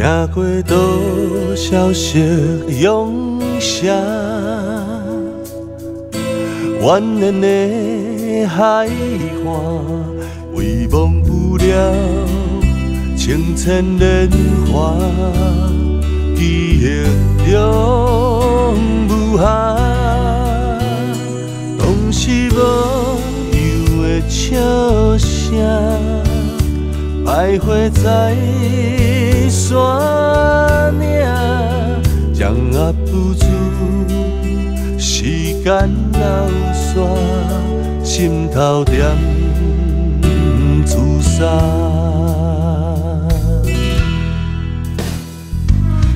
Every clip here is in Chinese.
行过多少色涌霞，蜿蜒的海岸，遗忘不了清浅莲花，记忆中无限，拢是无忧的笑声，徘徊在。山岭，掌握不住时间流逝，心头点自杀。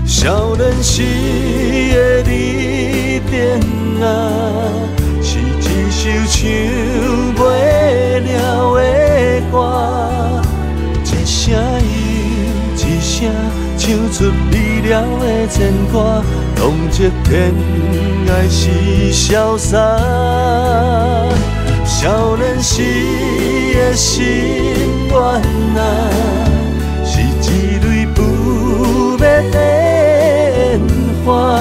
少年时的你点啊，是一首唱不了出离了的牵挂，浪迹天涯是潇洒。少年时的心愿啊，是一蕊不灭的烟花。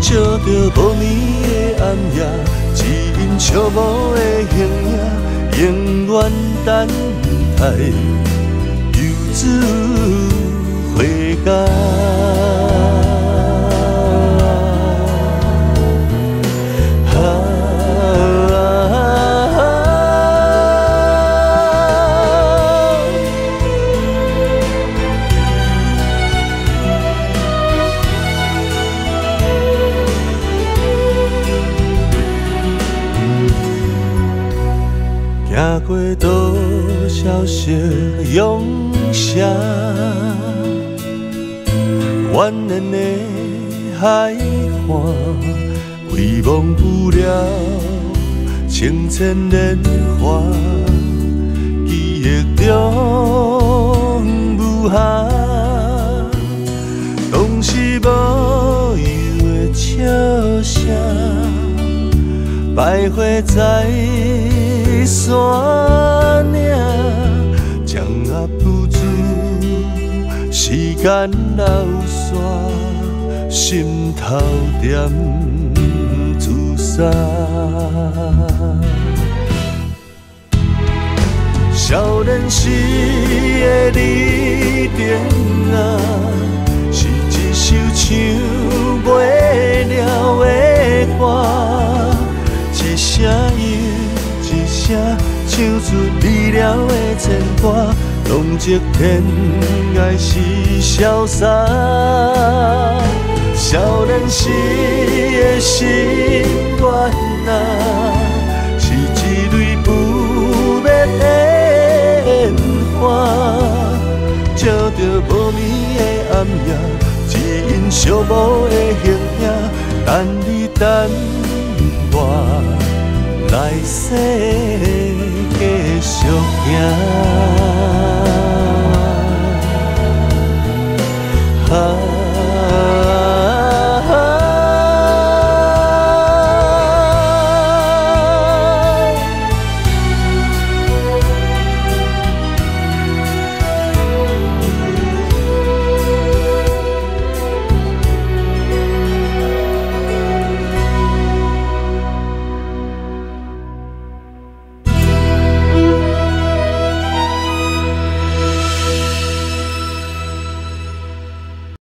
照着无眠的暗夜，一因寂寞的形影，永远等待游子。啊。行过多少色涌霞。蜿蜒的海岸，遗忘不了清浅莲花，记忆中无限，拢是无忧的笑声，徘徊在山岭，掌握不时间流逝。心头点自杀。少年时的你点啊，是一首唱不了的歌，一声又一声唱出离了的牵挂。浪迹天涯是潇洒，少年时的心愿啊，是一蕊不灭的烟花。照着无眠的暗夜，只因寂寞的形影，等你等我，来世俗行